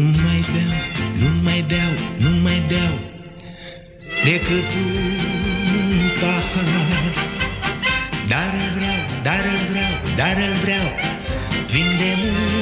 Nu mai beau, nu mai beau, nu mai beau Decât un pahar. Dar îl vreau, dar îl vreau, dar îl vreau Vin de mult, fata Le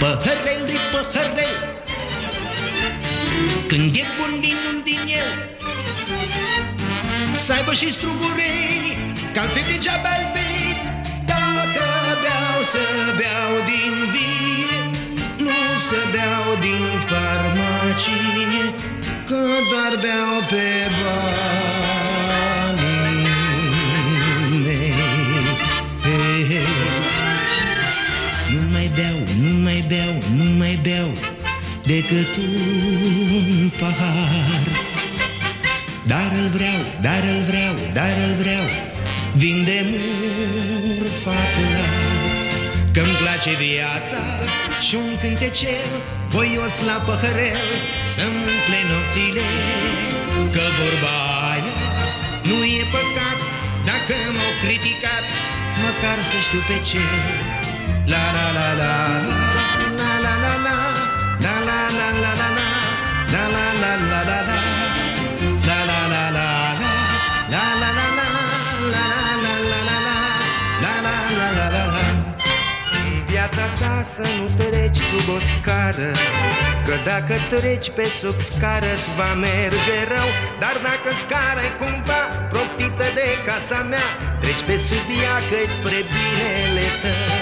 la la la la Păhărel de păhărel Când e bun din un din el Să aibă și strugurei Că altfel degeaba îl bei Dacă beau să beau din vie Nu să beau din farmacie Că doar beau pe banii mei. Hei, hei. Nu mai beau, nu mai beau, nu mai beau Decât un pahar. Dar îl vreau, dar îl vreau, dar îl vreau Vin de murfat Că-mi place viața și un cântecel Voios la păhărel să-mi umple nopțile Că vorba aia nu e păcat. Dacă m-au criticat, măcar să știu pe ce. La la la la la În viața ta să nu treci sub o scară Că dacă treci pe sub scară îți va merge rău. Dar dacă scara e cumva proptită de casa mea Treci pe sub ea că spre binele tău. La la